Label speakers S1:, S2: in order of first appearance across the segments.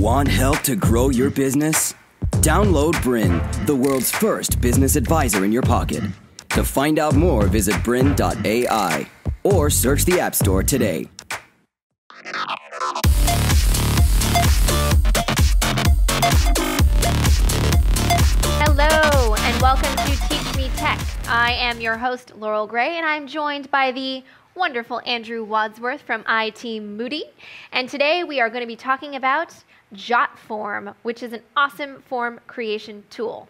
S1: Want help to grow your business? Download BRiN, the world's first business advisor in your pocket. To find out more, visit brin.ai or search the App Store today.
S2: Hello, and welcome to Teach Me Tech. I am your host, Laurel Grey, and I'm joined by the wonderful Andrew Wadsworth from IT Mooti. And today we are going to be talking about JotForm, which is an awesome form creation tool.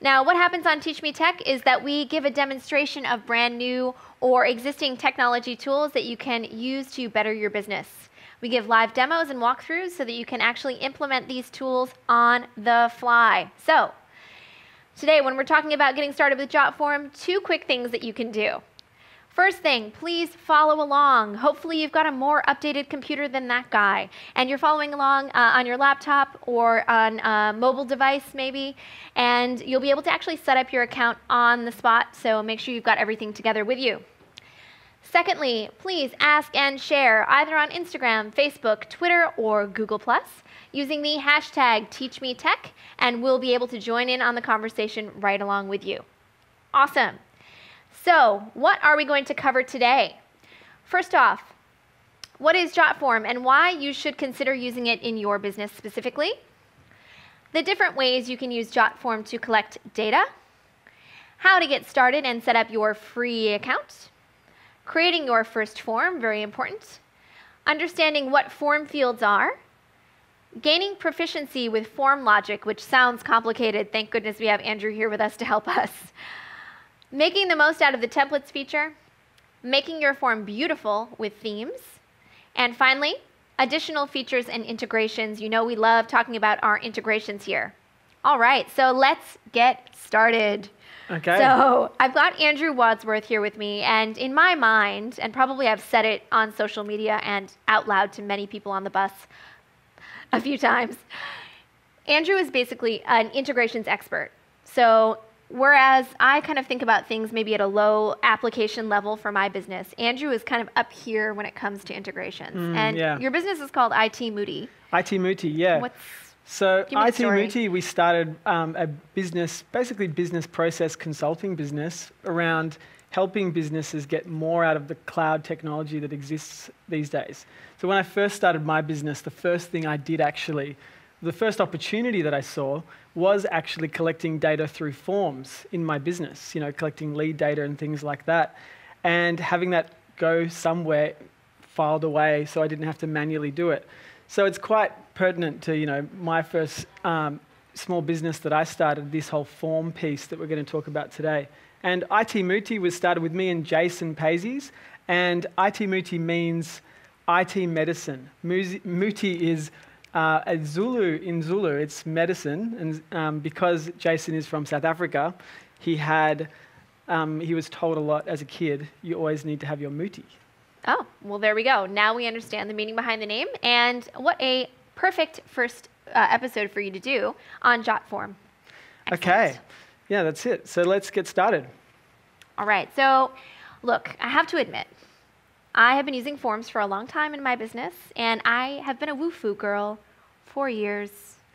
S2: Now, what happens on Teach Me Tech is that we give a demonstration of brand new or existing technology tools that you can use to better your business. We give live demos and walkthroughs so that you can actually implement these tools on the fly. So, today when we're talking about getting started with JotForm, two quick things that you can do. First thing, please follow along. Hopefully, you've got a more updated computer than that guy, and you're following along uh, on your laptop or on a mobile device, maybe, and you'll be able to actually set up your account on the spot, so make sure you've got everything together with you. Secondly, please ask and share either on Instagram, Facebook, Twitter, or Google Plus using the hashtag TeachMeTech, and we'll be able to join in on the conversation right along with you. Awesome. So, what are we going to cover today? First off, what is JotForm and why you should consider using it in your business specifically? The different ways you can use JotForm to collect data, how to get started and set up your free account, creating your first form, very important, understanding what form fields are, gaining proficiency with form logic, which sounds complicated. Thank goodness we have Andrew here with us to help us making the most out of the templates feature, making your form beautiful with themes, and finally, additional features and integrations. You know we love talking about our integrations here. All right, so let's get started.
S3: Okay.
S2: So I've got Andrew Wadsworth here with me, and in my mind, and probably I've said it on social media and out loud to many people on the bus a few times, Andrew is basically an integrations expert. So Whereas I kind of think about things maybe at a low application level for my business. Andrew is kind of up here when it comes to integrations.
S3: Mm,
S2: and
S3: yeah.
S2: your business is called IT Mooti.
S3: IT Mooti, yeah.
S2: What's
S3: so
S2: give me the
S3: IT. Mooti, we started um, a business, basically business process consulting business around helping businesses get more out of the cloud technology that exists these days. So when I first started my business, the first thing I did actually the first opportunity that I saw was actually collecting data through forms in my business, you know, collecting lead data and things like that, and having that go somewhere filed away so I didn't have to manually do it. So it's quite pertinent to, you know, my first um, small business that I started, this whole form piece that we're going to talk about today. And IT Mooti was started with me and Jason Paises, and IT Mooti means IT medicine. Muti is uh, at Zulu, in Zulu, it's medicine, and um, because Jason is from South Africa, he had, um, he was told a lot as a kid, you always need to have your muti.
S2: Oh, well, there we go. Now we understand the meaning behind the name, and what a perfect first uh, episode for you to do on JotForm. Excellent.
S3: Okay, yeah, that's it. So let's get started.
S2: All right, so look, I have to admit, I have been using forms for a long time in my business, and I have been a Wufoo girl for years.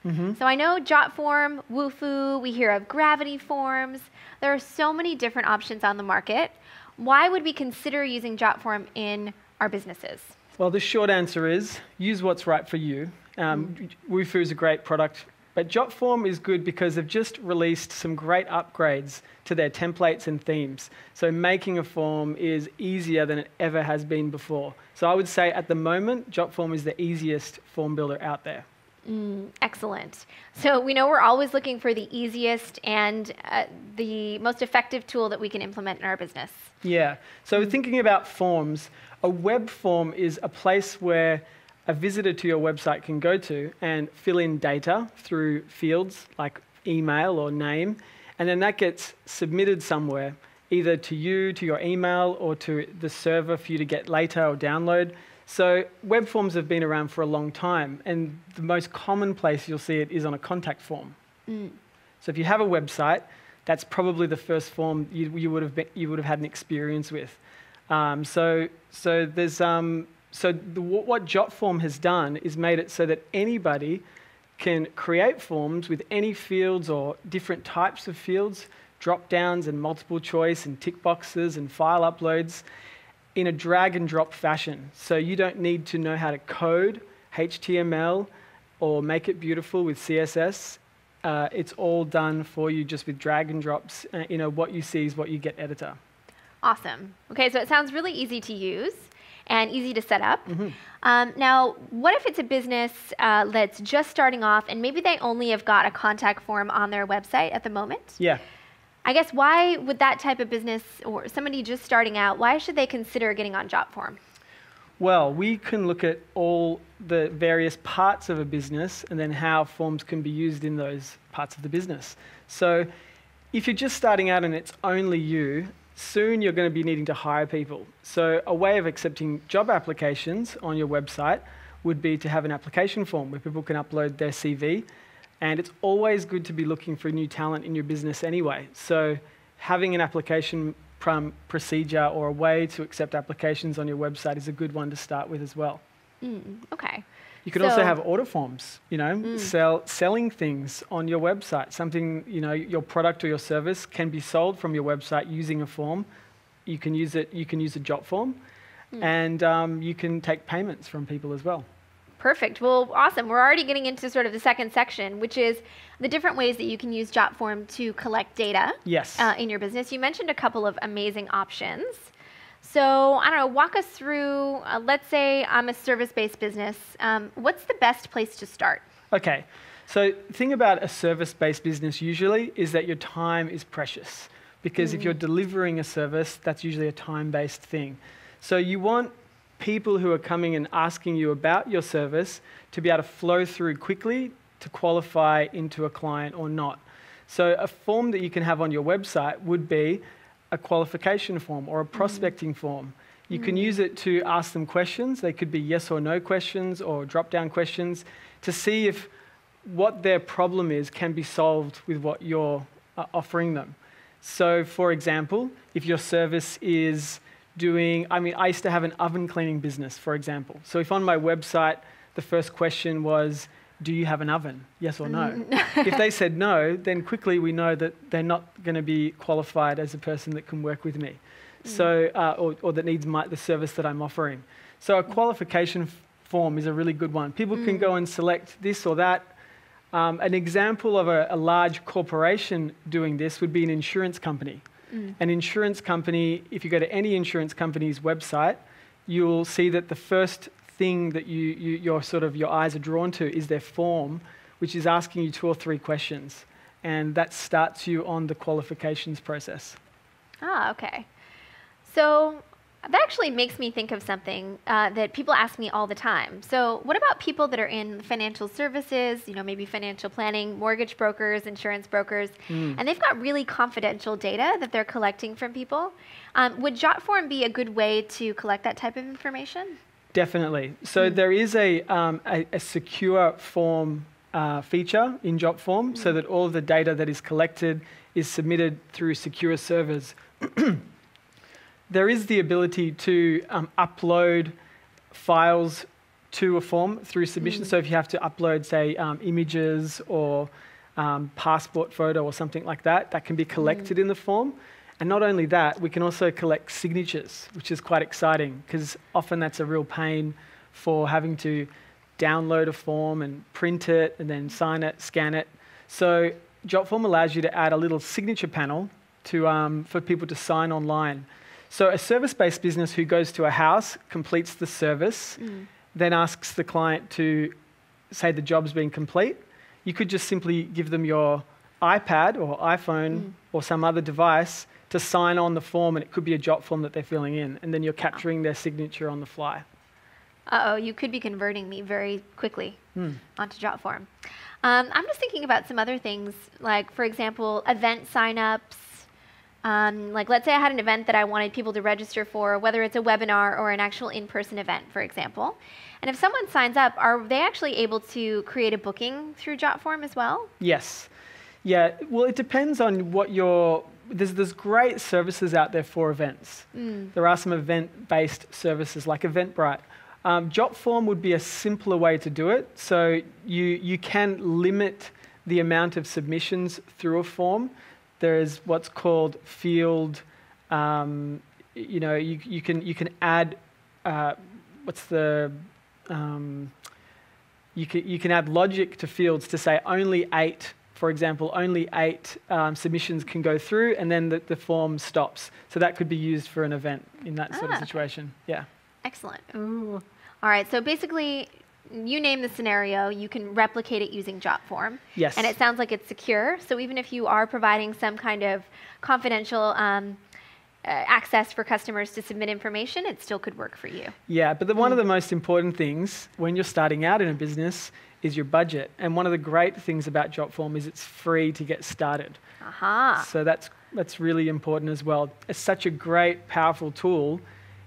S3: Mm-hmm.
S2: So I know JotForm, Wufoo, we hear of Gravity Forms. There are so many different options on the market. Why would we consider using JotForm in our businesses?
S3: Well, the short answer is use what's right for you. Um, mm. Wufoo is a great product but JotForm is good because they've just released some great upgrades to their templates and themes. So making a form is easier than it ever has been before. So I would say at the moment, JotForm is the easiest form builder out there.
S2: Mm, excellent. So we know we're always looking for the easiest and uh, the most effective tool that we can implement in our business.
S3: Yeah. So mm. thinking about forms, a web form is a place where a visitor to your website can go to and fill in data through fields like email or name, and then that gets submitted somewhere, either to you, to your email, or to the server for you to get later or download. So web forms have been around for a long time, and the most common place you'll see it is on a contact form.
S2: Mm.
S3: So if you have a website, that's probably the first form you, you would have been, you would have had an experience with. Um, so so there's um, so the, what JotForm has done is made it so that anybody can create forms with any fields or different types of fields, drop downs and multiple choice and tick boxes and file uploads in a drag and drop fashion. So you don't need to know how to code HTML or make it beautiful with CSS. Uh, it's all done for you just with drag and drops. Uh, you know, what you see is what you get editor.
S2: Awesome. Okay, so it sounds really easy to use and easy to set up. Mm-hmm. Um, now, what if it's a business uh, that's just starting off and maybe they only have got a contact form on their website at the moment?
S3: Yeah.
S2: I guess why would that type of business or somebody just starting out, why should they consider getting on Jotform?
S3: Well, we can look at all the various parts of a business and then how forms can be used in those parts of the business. So, if you're just starting out and it's only you, soon you're going to be needing to hire people. So, a way of accepting job applications on your website would be to have an application form where people can upload their CV and it's always good to be looking for new talent in your business anyway. So, having an application procedure or a way to accept applications on your website is a good one to start with as well.
S2: Mm, okay.
S3: You can so, also have order forms, you know, mm. sell, selling things on your website. Something, you know, your product or your service can be sold from your website using a form. You can use it, you can use a job form, mm. and um, you can take payments from people as well.
S2: Perfect. Well, awesome. We're already getting into sort of the second section, which is the different ways that you can use Jotform to collect data
S3: yes.
S2: Uh, in your business. You mentioned a couple of amazing options. So, I don't know, walk us through, uh, let's say I'm a service based business. Um, what's the best place to start?
S3: Okay. So, the thing about a service based business usually is that your time is precious. Because mm. if you're delivering a service, that's usually a time based thing. So, you want people who are coming and asking you about your service to be able to flow through quickly to qualify into a client or not. So, a form that you can have on your website would be a qualification form or a mm. prospecting mm. form. You mm. can use it to ask them questions. They could be yes or no questions or drop down questions to see if what their problem is can be solved with what you're uh, offering them. So, for example, if your service is doing, I mean, I used to have an oven cleaning business, for example. So if on my website the first question was, do you have an oven? Yes or no? Mm. if they said no, then quickly we know that they're not going to be qualified as a person that can work with me. Mm. So, uh, or, or, that needs my, the service that I'm offering. So a qualification form is a really good one. People mm. can go and select this or that. Um, an example of a, a large corporation doing this would be an insurance company. Mm. An insurance company, if you go to any insurance company's website, you'll see that the first thing that you, you, your sort of your eyes are drawn to is their form, which is asking you two or three questions, and that starts you on the qualifications process.
S2: Ah, okay. So that actually makes me think of something uh, that people ask me all the time. So, what about people that are in financial services, you know, maybe financial planning, mortgage brokers, insurance brokers, mm. and they've got really confidential data that they're collecting from people? Um, would Jotform be a good way to collect that type of information?
S3: Definitely. So, mm. there is a, um, a, a, secure form uh, feature in Jotform mm. so that all of the data that is collected is submitted through secure servers. there is the ability to um, upload files to a form through submission. Mm. So if you have to upload, say, um, images or um, passport photo or something like that, that can be collected mm. in the form. And not only that, we can also collect signatures, which is quite exciting because often that's a real pain for having to download a form and print it and then sign it, scan it. So Jotform allows you to add a little signature panel to, um, for people to sign online. So, a service based business who goes to a house, completes the service, mm. then asks the client to say the job's been complete, you could just simply give them your iPad or iPhone mm. or some other device to sign on the form, and it could be a jot form that they're filling in, and then you're capturing their signature on the fly.
S2: Uh oh, you could be converting me very quickly mm. onto Jotform. Um, I'm just thinking about some other things, like, for example, event signups um, like, let's say I had an event that I wanted people to register for, whether it's a webinar or an actual in person event, for example. And if someone signs up, are they actually able to create a booking through Jotform as well?
S3: Yes. Yeah, well, it depends on what your. There's, there's great services out there for events. Mm. There are some event based services like Eventbrite. Um, Jotform would be a simpler way to do it. So you, you can limit the amount of submissions through a form. There is what's called field, um, you know, you, you, can, you can add, uh, what's the, um, you, can, you can add logic to fields to say only eight for example, only eight um, submissions can go through and then the, the, form stops. So that could be used for an event in that sort of ah. situation. Yeah.
S2: Excellent. Ooh. All right. So basically, you name the scenario, you can replicate it using JotForm.
S3: Yes.
S2: And it sounds like it's secure. So even if you are providing some kind of confidential um, uh, access for customers to submit information, it still could work for you.
S3: Yeah, but the, one mm. of the most important things when you're starting out in a business is your budget. And one of the great things about JotForm is it's free to get started.
S2: Aha.
S3: So that's, that's really important as well. It's such a great, powerful tool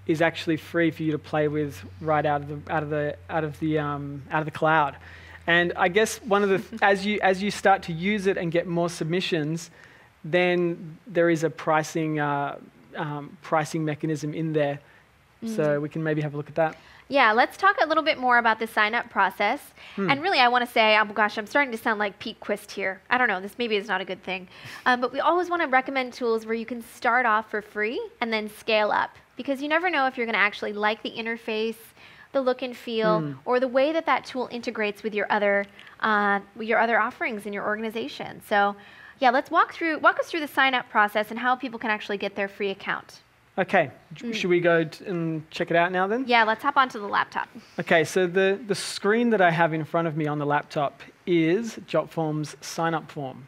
S3: is actually free for you to play with right out of the, out of the, out of the, um, out of the cloud. And I guess one of the, as you, as you start to use it and get more submissions, then there is a pricing, uh, um, pricing mechanism in there. Mm. So we can maybe have a look at that.
S2: Yeah, let's talk a little bit more about the sign up process. Hmm. And really, I want to say, oh gosh, I'm starting to sound like Pete Quist here. I don't know, this maybe is not a good thing. Um, but we always want to recommend tools where you can start off for free and then scale up because you never know if you're going to actually like the interface, the look and feel, hmm. or the way that that tool integrates with your other, uh, your other offerings in your organization. So, yeah, let's walk through walk us through the sign up process and how people can actually get their free account.
S3: Okay, mm. should we go and check it out now then?
S2: Yeah, let's hop onto the laptop.
S3: Okay, so the, the screen that I have in front of me on the laptop is JotForm's sign up form.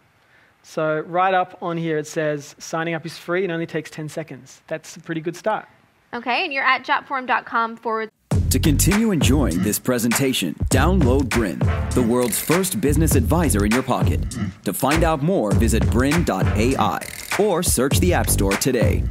S3: So right up on here it says signing up is free and only takes 10 seconds. That's a pretty good start.
S2: Okay, and you're at jotform.com forward.
S1: To continue enjoying this presentation, download BRiN, the world's first business advisor in your pocket. To find out more, visit brin.ai or search the App Store today.